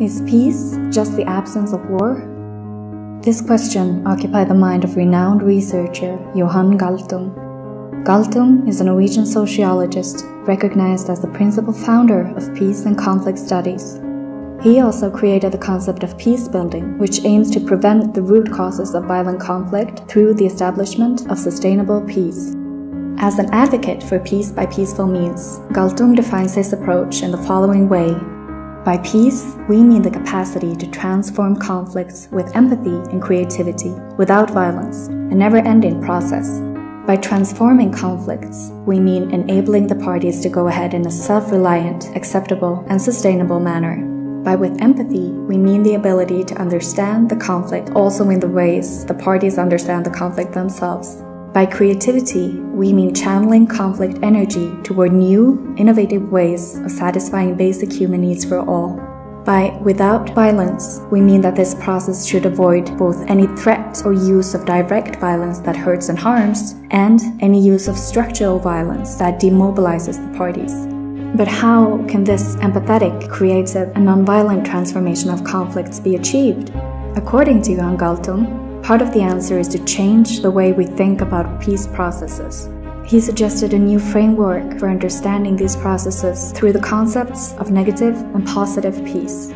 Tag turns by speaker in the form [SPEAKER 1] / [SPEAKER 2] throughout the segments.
[SPEAKER 1] Is peace just the absence of war? This question occupied the mind of renowned researcher Johan Galtung. Galtung is a Norwegian sociologist recognized as the principal founder of peace and conflict studies. He also created the concept of peace building, which aims to prevent the root causes of violent conflict through the establishment of sustainable peace. As an advocate for peace by peaceful means, Galtung defines his approach in the following way. By peace, we mean the capacity to transform conflicts with empathy and creativity, without violence, a never ending process. By transforming conflicts, we mean enabling the parties to go ahead in a self reliant, acceptable, and sustainable manner. By with empathy, we mean the ability to understand the conflict also in the ways the parties understand the conflict themselves. By creativity, we mean channeling conflict energy toward new, innovative ways of satisfying basic human needs for all. By without violence, we mean that this process should avoid both any threat or use of direct violence that hurts and harms, and any use of structural violence that demobilizes the parties. But how can this empathetic, creative, and nonviolent transformation of conflicts be achieved? According to Johan Galtung, Part of the answer is to change the way we think about peace processes. He suggested a new framework for understanding these processes through the concepts of negative and positive peace.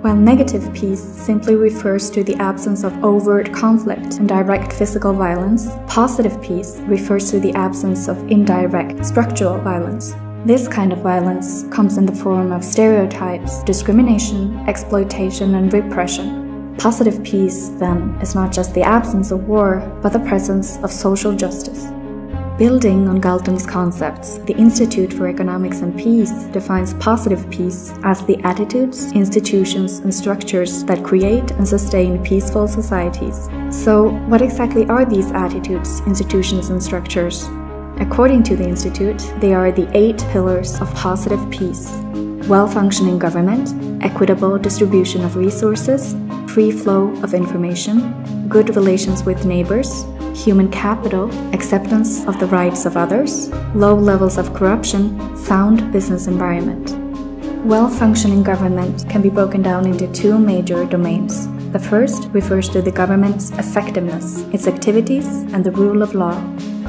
[SPEAKER 1] While negative peace simply refers to the absence of overt conflict and direct physical violence, positive peace refers to the absence of indirect structural violence. This kind of violence comes in the form of stereotypes, discrimination, exploitation, and repression. Positive peace, then, is not just the absence of war, but the presence of social justice. Building on Galtung's concepts, the Institute for Economics and Peace defines positive peace as the attitudes, institutions, and structures that create and sustain peaceful societies. So, what exactly are these attitudes, institutions, and structures? According to the Institute, they are the eight pillars of positive peace well functioning government, equitable distribution of resources, free flow of information, good relations with neighbors, human capital, acceptance of the rights of others, low levels of corruption, sound business environment. Well functioning government can be broken down into two major domains. The first refers to the government's effectiveness, its activities, and the rule of law.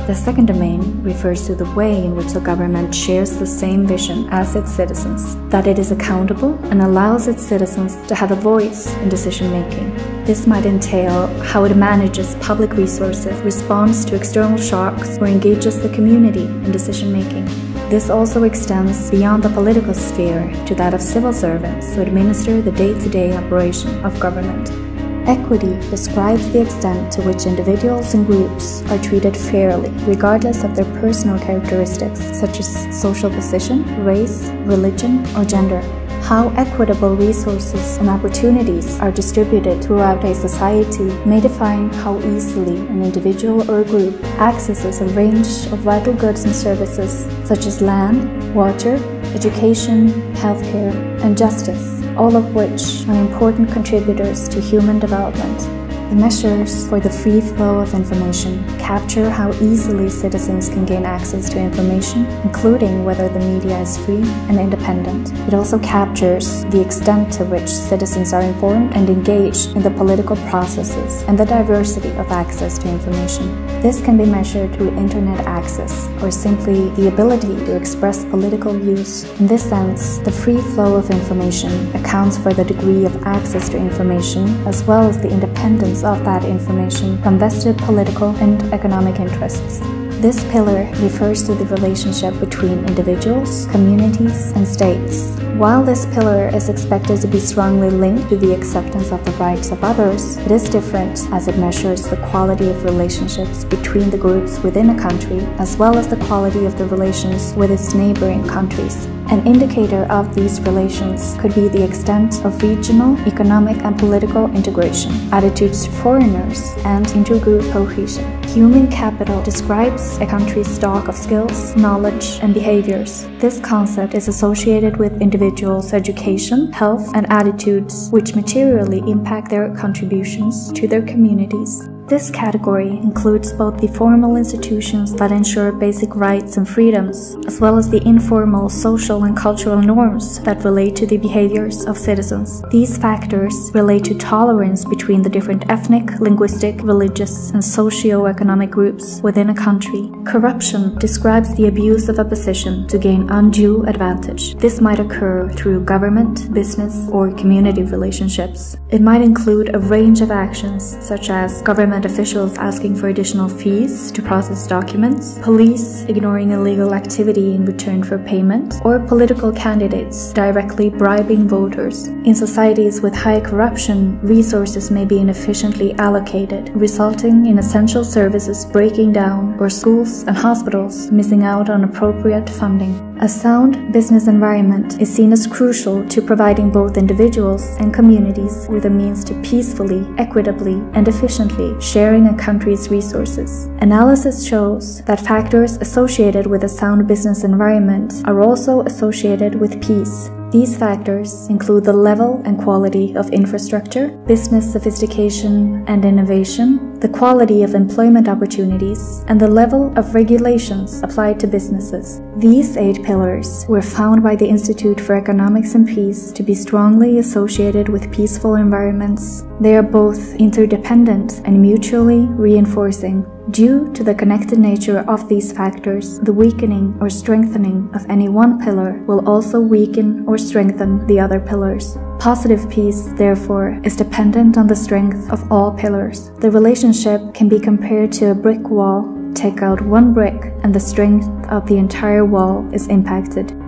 [SPEAKER 1] The second domain refers to the way in which the government shares the same vision as its citizens, that it is accountable and allows its citizens to have a voice in decision making. This might entail how it manages public resources, responds to external shocks, or engages the community in decision making. This also extends beyond the political sphere to that of civil servants who administer the day to day operation of government. Equity describes the extent to which individuals and groups are treated fairly, regardless of their personal characteristics such as social position, race, religion, or gender. How equitable resources and opportunities are distributed throughout a society may define how easily an individual or group accesses a range of vital goods and services such as land, water, education, healthcare, and justice all of which are important contributors to human development. The measures for the free flow of information capture how easily citizens can gain access to information, including whether the media is free and independent. It also captures the extent to which citizens are informed and engaged in the political processes and the diversity of access to information. This can be measured through internet access or simply the ability to express political views. In this sense, the free flow of information accounts for the degree of access to information as well as the independence of that information from vested political and economic interests. This pillar refers to the relationship between individuals, communities, and states. While this pillar is expected to be strongly linked to the acceptance of the rights of others, it is different as it measures the quality of relationships between the groups within a country as well as the quality of the relations with its neighboring countries. An indicator of these relations could be the extent of regional, economic, and political integration, attitudes to foreigners, and intergroup cohesion. Human capital describes a country's stock of skills, knowledge, and behaviors. This concept is associated with individuals' education, health, and attitudes, which materially impact their contributions to their communities. This category includes both the formal institutions that ensure basic rights and freedoms, as well as the informal social and cultural norms that relate to the behaviors of citizens. These factors relate to tolerance between the different ethnic, linguistic, religious, and socio-economic groups within a country. Corruption describes the abuse of a position to gain undue advantage. This might occur through government, business, or community relationships. It might include a range of actions, such as government officials asking for additional fees to process documents, police ignoring illegal activity in return for payment, or political candidates directly bribing voters. In societies with high corruption, resources may be inefficiently allocated, resulting in essential services breaking down or schools and hospitals missing out on appropriate funding. A sound business environment is seen as crucial to providing both individuals and communities with a means to peacefully, equitably, and efficiently sharing a country's resources. Analysis shows that factors associated with a sound business environment are also associated with peace, these factors include the level and quality of infrastructure, business sophistication and innovation, the quality of employment opportunities, and the level of regulations applied to businesses. These eight pillars were found by the Institute for Economics and Peace to be strongly associated with peaceful environments. They are both interdependent and mutually reinforcing. Due to the connected nature of these factors, the weakening or strengthening of any one pillar will also weaken or strengthen the other pillars. Positive peace, therefore, is dependent on the strength of all pillars. The relationship can be compared to a brick wall. Take out one brick, and the strength of the entire wall is impacted.